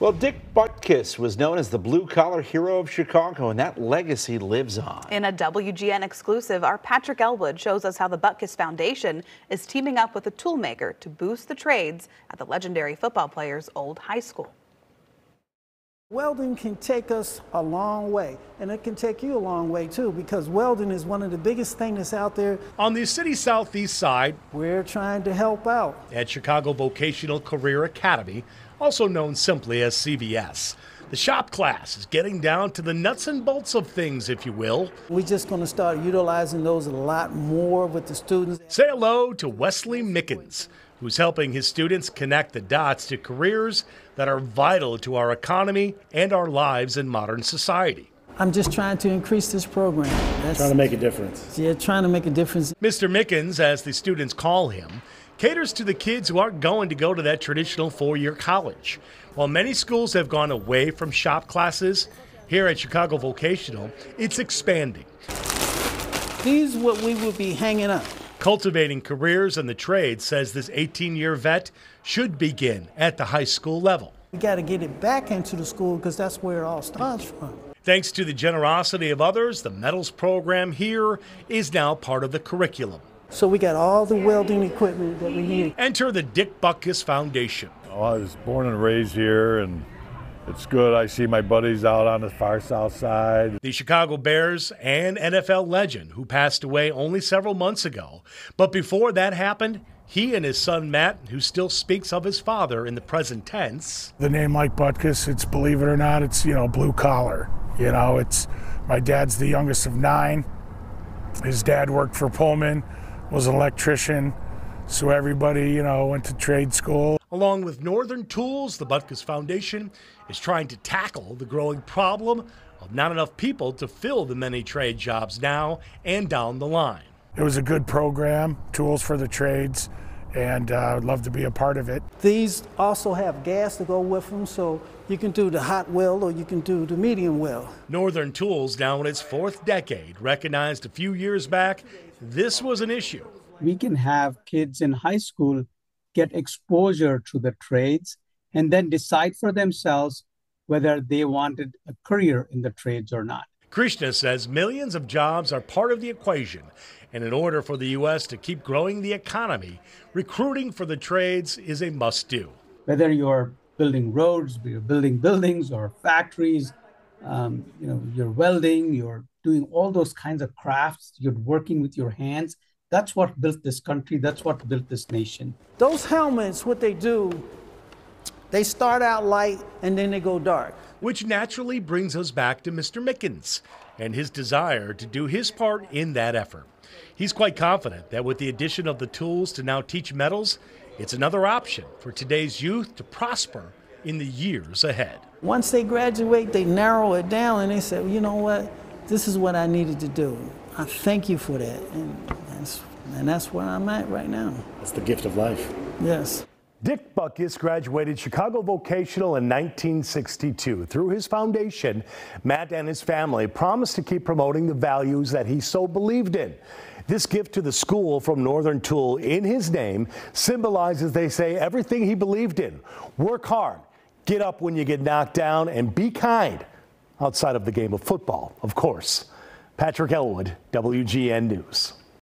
Well, Dick Butkus was known as the blue collar hero of Chicago, and that legacy lives on. In a WGN exclusive, our Patrick Elwood shows us how the Butkus Foundation is teaming up with a toolmaker to boost the trades at the legendary football player's old high school. Welding can take us a long way, and it can take you a long way too, because welding is one of the biggest things that's out there. On the city's southeast side, we're trying to help out. At Chicago Vocational Career Academy, also known simply as CVS. The shop class is getting down to the nuts and bolts of things, if you will. We're just going to start utilizing those a lot more with the students. Say hello to Wesley Mickens who's helping his students connect the dots to careers that are vital to our economy and our lives in modern society. I'm just trying to increase this program. That's, trying to make a difference. Yeah, trying to make a difference. Mr. Mickens, as the students call him, caters to the kids who aren't going to go to that traditional four year college. While many schools have gone away from shop classes, here at Chicago Vocational, it's expanding. These what we will be hanging up. Cultivating careers in the trade says this 18 year vet should begin at the high school level. We got to get it back into the school because that's where it all starts from. Thanks to the generosity of others, the metals program here is now part of the curriculum. So we got all the welding equipment that we need. Enter the Dick Butkus Foundation. Oh, I was born and raised here and it's good. I see my buddies out on the far south side. The Chicago Bears and NFL legend who passed away only several months ago. But before that happened, he and his son Matt, who still speaks of his father in the present tense. The name Mike Butkus, it's believe it or not, it's you know blue collar. You know, it's my dad's the youngest of nine. His dad worked for Pullman, was an electrician. So everybody, you know, went to trade school. Along with Northern Tools, the Butkus Foundation is trying to tackle the growing problem of not enough people to fill the many trade jobs now and down the line. It was a good program, Tools for the Trades, and uh, I'd love to be a part of it. These also have gas to go with them, so you can do the hot weld or you can do the medium weld. Northern Tools, now in its fourth decade, recognized a few years back this was an issue we can have kids in high school get exposure to the trades and then decide for themselves whether they wanted a career in the trades or not. Krishna says millions of jobs are part of the equation. And in order for the U.S. to keep growing the economy, recruiting for the trades is a must do. Whether you're building roads, you're building buildings or factories, um, you know, you're welding, you're doing all those kinds of crafts, you're working with your hands. That's what built this country. That's what built this nation. Those helmets, what they do, they start out light and then they go dark. Which naturally brings us back to Mr. Mickens and his desire to do his part in that effort. He's quite confident that with the addition of the tools to now teach metals, it's another option for today's youth to prosper in the years ahead. Once they graduate, they narrow it down and they say, well, you know what, this is what I needed to do. I thank you for that. And that's, and that's where I'm at right now. That's the gift of life. Yes. Dick Butkus graduated Chicago Vocational in 1962. Through his foundation, Matt and his family promised to keep promoting the values that he so believed in. This gift to the school from Northern Tool in his name symbolizes, they say, everything he believed in. Work hard, get up when you get knocked down, and be kind outside of the game of football, of course. Patrick Elwood, WGN News.